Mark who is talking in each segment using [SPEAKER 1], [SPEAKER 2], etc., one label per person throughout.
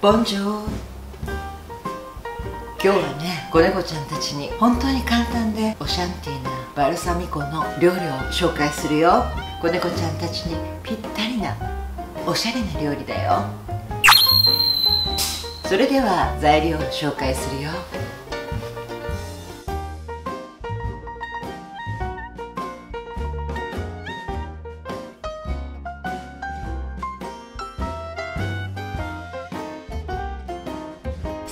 [SPEAKER 1] ボンジョー今日はね子猫ちゃんたちに本当に簡単でオシャンティーなバルサミコの料理を紹介するよ。子猫ちゃんたちにぴったりなおしゃれな料理だよ。それでは材料を紹介するよ。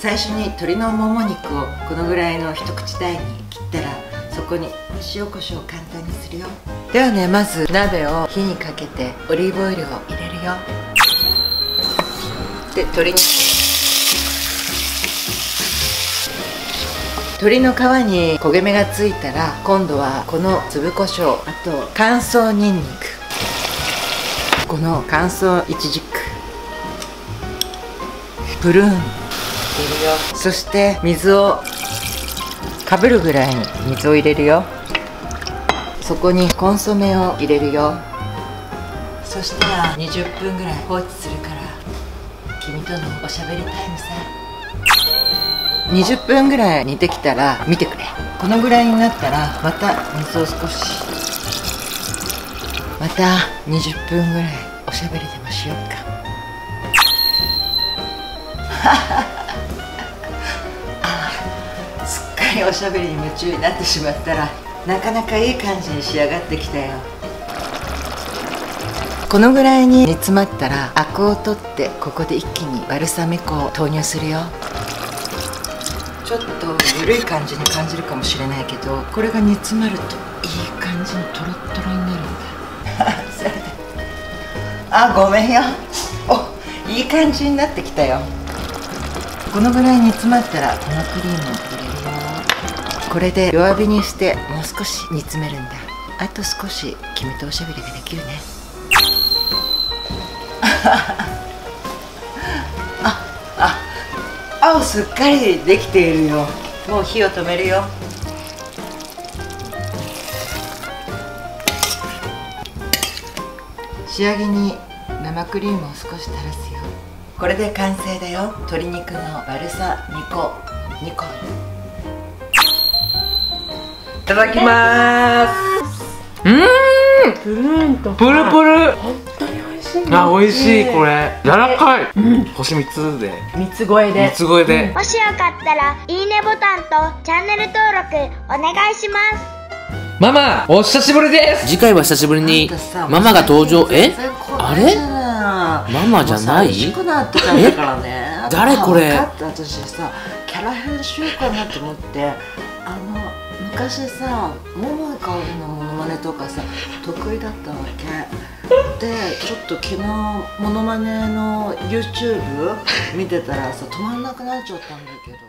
[SPEAKER 1] 最初に鶏のもも肉をこのぐらいの一口大に切ったらそこに塩コショウを簡単にするよ。ではねまず鍋を火にかけてオリーブオイルを入れるよ。で鶏に鶏の皮に焦げ目がついたら今度はこの粒胡椒あと乾燥にんにくこの乾燥いちじくプルーン。るよ。そして水をかぶるぐらいに水を入れるよ。そこにコンソメを入れるよ。そしたら20分ぐらい放置するから君とのおしゃべりタイムさ。20分ぐらい煮てきたら見てくれ。このぐらいになったらまた水を少し。また20分ぐらいおしゃべりでもしようか。おしゃべりに夢中になってしまったらなかなかいい感じに仕上がってきたよ。このぐらいに煮詰まったらアクを取ってここで一気にバルサミコを投入するよ。ちょっと緩い感じに感じるかもしれないけどこれが煮詰まるといい感じにトロットロになるんだ。あごめんよ。おいい感じになってきたよ。このぐらい煮詰まったらこのクリームをこれで弱火にしてもう少し煮詰めるんだ。あと少し君とおしゃべりができるね。ああ青すっかりできているよ。もう火を止めるよ。仕上げに生クリームを少し垂らすよ。これで完成だよ。鶏肉のバルサミコ煮込み
[SPEAKER 2] ただきます。うん。プルンとプル。プル本当に美味しいあ美味しいこれ。柔らかい、うん、星3つで。
[SPEAKER 3] 3つ超えで。
[SPEAKER 2] 3つ超えで、
[SPEAKER 4] うん、もしよかったらいいねボタンとチャンネル登録お願いします。
[SPEAKER 2] ママお久しぶりです。
[SPEAKER 5] 次回は久しぶりにママが登場。え？あれ？ママじゃない？
[SPEAKER 1] え？
[SPEAKER 5] 誰これ？
[SPEAKER 1] 私さキャラ編集かなと思って。あの昔さ桃井かおりのモノマネとかさ得意だったわけ。でちょっと昨日ものまねの YouTube 見てたらさ止まんなくなっちゃったんだけど。